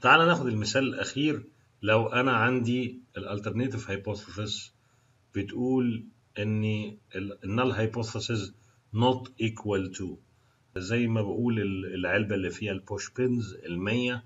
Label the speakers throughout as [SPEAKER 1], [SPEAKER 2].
[SPEAKER 1] تعال ناخد المثال الأخير. لو أنا عندي ال alternative hypothesis بتقول إن ال null hypothesis not equal to. زي ما بقول العلبة اللي فيها ال push pins المية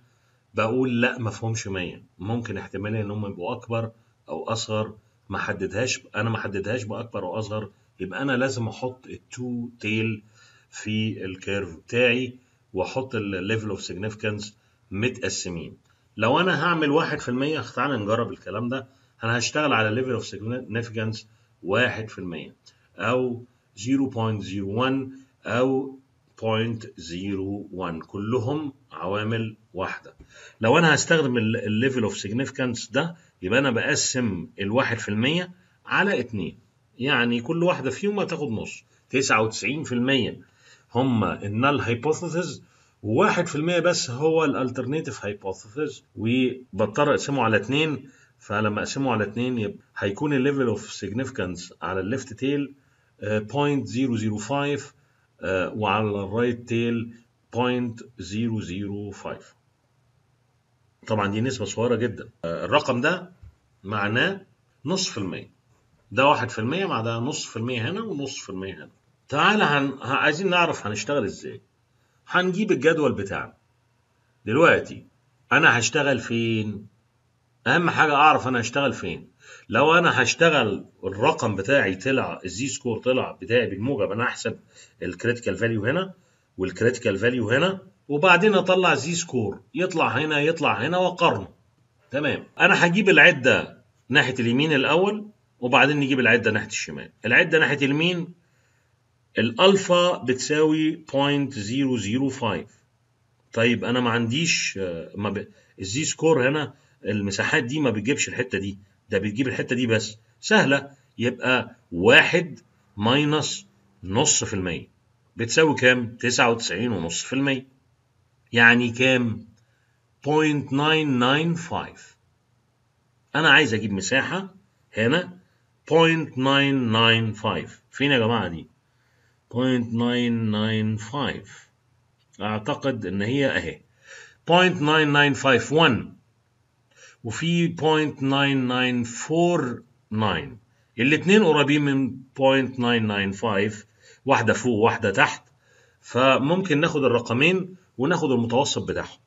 [SPEAKER 1] بقول لا ما فيهمش مية. ممكن احتمالية إن هم يبقوا أكبر أو أصغر. ما حددهاش أنا ما حددهاش بأكبر أو أصغر. يبقى أنا لازم أحط ال two tail في ال curve بتاعي وأحط ال level of significance متقسمين. لو أنا هعمل واحد في المية تعالى نجرب الكلام ده. أنا هشتغل على level of significance واحد في المية أو 0.01 أو 0.01 كلهم عوامل واحدة. لو أنا هستخدم ال level of significance ده يبقى أنا بقسم الواحد في المية على اتنين. يعني كل واحدة فيهم هتاخد نص. 99% هم ال null hypothesis وواحد في المية بس هو ال alternative hypothesis وبضطر أقسمه على اتنين. فلما أقسمه على اتنين يبقى هيكون ال level of significance على ال left tail 0.005 وعلى ال right tail 0.005 طبعا دي نسبة صغيرة جدا. الرقم ده معناه نص في المية. ده واحد في المية مع ده نص في المية هنا ونص في المية هنا. تعالى هن... عايزين نعرف هنشتغل إزاي. هنجيب الجدول بتاعنا. دلوقتي أنا هشتغل فين؟ أهم حاجة أعرف أنا هشتغل فين. لو أنا هشتغل الرقم بتاعي طلع ال z-score طلع بتاعي بالموجب أنا احسب ال critical value هنا وال critical value هنا وبعدين أطلع z-score. يطلع هنا يطلع هنا وأقارنه. تمام. أنا هجيب العدة ناحية اليمين الأول وبعدين نجيب العدة ناحية الشمال. العدة ناحية اليمين الألفا بتساوي 0.005 طيب أنا ما عنديش ما ب... ال z-score هنا المساحات دي ما بتجيبش الحتة دي ده بتجيب الحتة دي بس سهلة يبقى واحد minus نص في المية بتساوي كام؟ تسعة وتسعين ونص في المية يعني كام؟ 0.995 أنا عايز أجيب مساحة هنا 0.995 فين يا جماعة دي؟ 0.995 أعتقد إن هي أهي. 0.9951 وفي 0.9949 الاتنين قريبين من 0.995 واحدة فوق واحدة تحت. فممكن ناخد الرقمين وناخد المتوسط بتاعهم.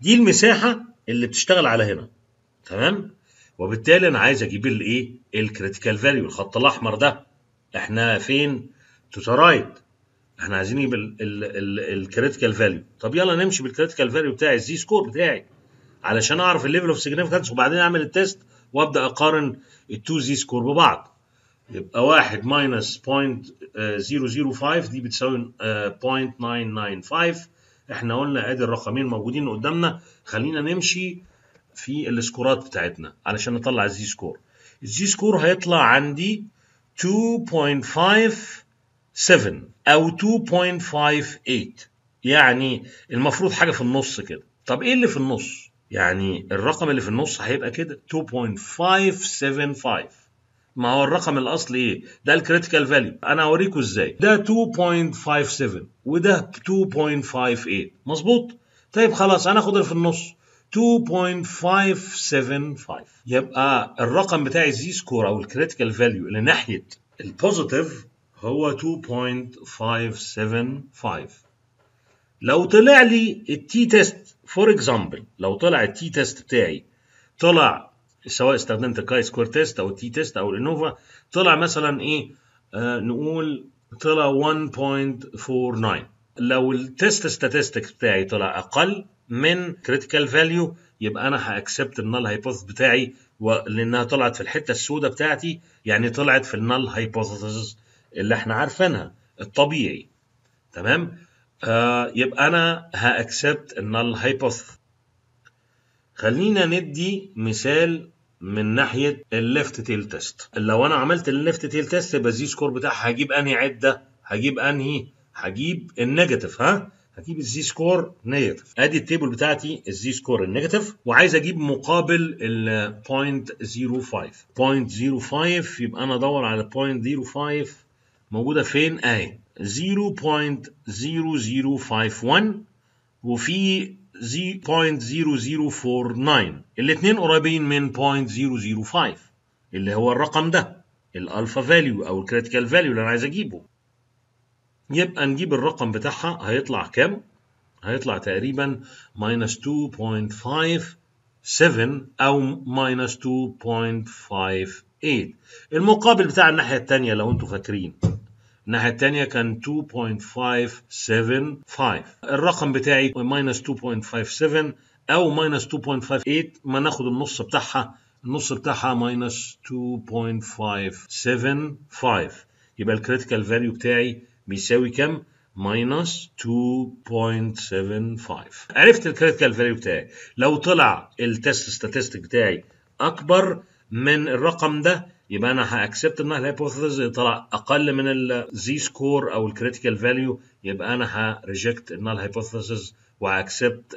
[SPEAKER 1] دي المساحة اللي بتشتغل على هنا. تمام؟ وبالتالي أنا عايز أجيب الإيه؟ ال critical value الخط الأحمر ده. إحنا فين؟ to right إحنا عايزين نجيب ال critical value طب يلا نمشي بال critical value بتاعي ال z-score بتاعي علشان أعرف ال level of significance وبعدين أعمل ال test وأبدأ أقارن ال two z-score ببعض. يبقى واحد minus 0.005 دي بتساوي 0.995 إحنا قلنا أدي الرقمين موجودين قدامنا. خلينا نمشي في ال scoreات بتاعتنا علشان نطلع ال z-score ال z-score هيطلع عندي 2.57 أو 2.58 يعني المفروض حاجة في النص كده. طب إيه اللي في النص؟ يعني الرقم اللي في النص هيبقى كده 2.575 ما هو الرقم الاصلي إيه؟ ده ال critical value أنا اوريكم إزاي؟ ده 2.57 وده 2.58 مظبوط؟ طيب خلاص أنا اخد اللي في النص. 2.575 يبقى الرقم بتاعي z-score أو ال critical value اللي ناحيه ال positive هو 2.575 لو طلع لي ال t-test for example لو طلع ال t-test بتاعي طلع سواء استخدمت ال chi-square test أو ال t-test أو ال ANOVA طلع مثلا إيه؟ آه نقول طلع 1.49 لو ال test statistics بتاعي طلع أقل من critical value يبقى أنا ه accept ال null hypothesis بتاعي لأنها طلعت في الحتة السوداء بتاعتي يعني طلعت في ال null hypothesis اللي إحنا عارفينها الطبيعي. تمام؟ آه يبقى أنا ه accept ال null hypothesis خلينا ندي مثال من ناحية ال left tail test. لو أنا عملت ال left tail test يبقى ال z-score بتاعها هجيب أنهي عدة؟ هجيب أنهي؟ هجيب ال negative ها؟ هجيب ال z-score negative. أدي ال table بتاعتي ال z-score ال negative وعايز أجيب مقابل ال 0.05 0.05 يبقى أنا أدور على 0.05 موجودة فين؟ أهي 0.0051 وفي 0.0049 الاثنين قريبين من 0.005 اللي هو الرقم ده ال alpha value أو ال critical value اللي أنا عايز أجيبه. يبقى نجيب الرقم بتاعها هيطلع كام؟ هيطلع تقريبا minus 2.57 أو minus 2.58 المقابل بتاع الناحية التانية لو أنتوا فاكرين. الناحية التانية كان 2.575 الرقم بتاعي minus 2.57 أو minus 2.58 ما ناخد النص بتاعها. النص بتاعها minus 2.575 يبقى ال critical value بتاعي بيساوي كام؟ minus 2.75 عرفت ال critical value بتاعي. لو طلع ال test statistic بتاعي أكبر من الرقم ده يبقى أنا ه accept ال null hypothesis طلع أقل من ال z-score أو ال critical value يبقى أنا ه reject ال null hypothesis و accept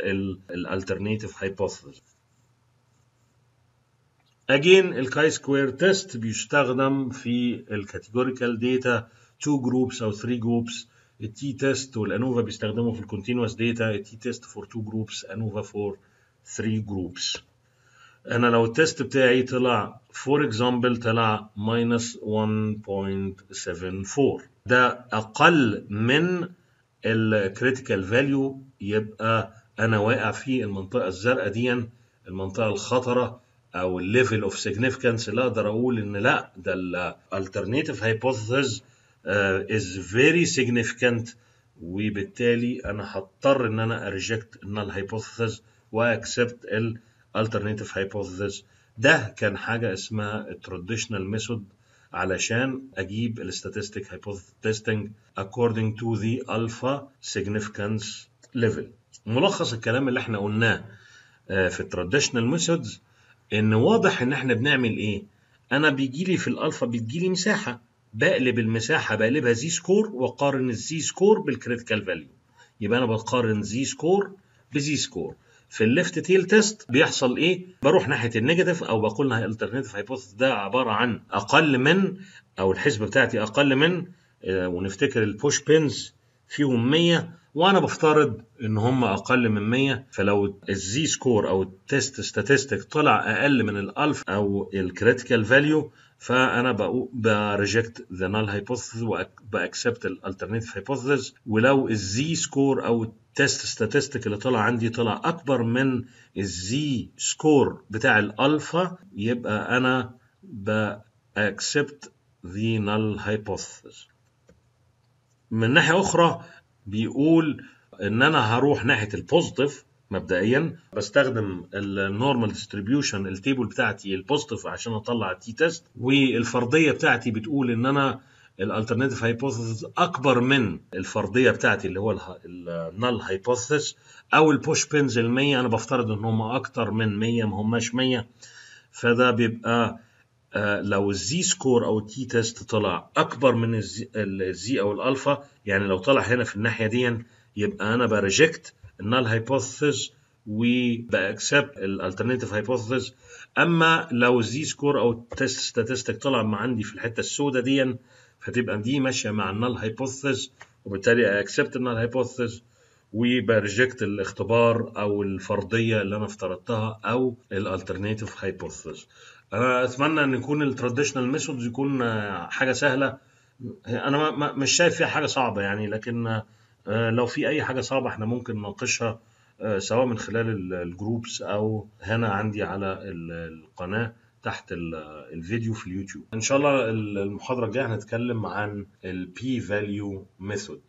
[SPEAKER 1] ال alternative hypothesis Again ال chi-square test بيستخدم في ال categorical data 2 groups أو 3 groups ال t-test وال ANOVA بيستخدموا في ال continuous data ال t-test for 2 groups ANOVA for 3 groups أنا لو ال test بتاعي طلع for example طلع minus 1.74 ده أقل من ال critical value يبقى أنا واقع في المنطقة الزرقاء دي المنطقة الخطرة أو ال level of significance اللي أقدر أقول إن لا ده ال alternative hypothesis is very significant وبالتالي أنا هضطر إن أنا ا reject ال null hypothesis و accept ال alternative hypothesis. ده كان حاجة اسمها traditional method علشان أجيب ال statistic hypothesis testing according to the alpha significance level. ملخص الكلام اللي إحنا قلناه في ال traditional methods إن واضح إن إحنا بنعمل إيه؟ أنا بيجي لي في الألفا بتجي لي مساحة. بقلب المساحة بقلبها z score وأقارن ال z score بال critical value يبقى أنا بقارن z score ب z score في ال left tail test بيحصل إيه؟ بروح ناحية ال negative أو بقول لها ال alternative hypothesis ده عبارة عن أقل من أو الحسبة بتاعتي أقل من آه ونفتكر ال push pins فيهم 100 وأنا بفترض إن هم أقل من 100 فلو ال z score أو ال test statistic طلع أقل من الألف أو ال critical value فأنا ب reject the null hypothesis وب accept ال alternative hypothesis ولو ال z score أو ال test statistic اللي طلع عندي طلع أكبر من ال z score بتاع الالفا يبقى أنا ب accept the null hypothesis من ناحية أخرى بيقول إن أنا هروح ناحية ال positive مبدئيا بستخدم ال normal distribution ال table بتاعتي ال positive عشان أطلع ال t test والفرضية بتاعتي بتقول إن أنا ال alternative hypothesis أكبر من الفرضية بتاعتي اللي هو ال null hypothesis أو ال push pins ال 100 أنا بفترض إن هم أكتر من 100 ما هماش 100 فده بيبقى آه لو ال z score أو ال t test طلع أكبر من ال z أو الألفا يعني لو طلع هنا في الناحية دي يبقى أنا بريجكت النال هايبوثيسز وباكسبت الالترناتيف هايبوثيسز أما لو ال z score أو ال test statistic طلع مع عندي في الحتة السوداء دي فتبقى دي ماشية مع ال null hypothesis وبالتالي accept ال null hypothesis وب reject الاختبار أو الفرضية اللي أنا افترضتها أو ال alternative hypothesis أنا أتمنى إن يكون ال traditional methods يكون حاجة سهلة. أنا ما مش شايف فيها حاجة صعبة يعني لكن لو في أي حاجة صعبة إحنا ممكن نناقشها سواء من خلال ال groups أو هنا عندي على القناة تحت الفيديو في اليوتيوب. إن شاء الله المحاضرة الجاية هنتكلم عن ال p value method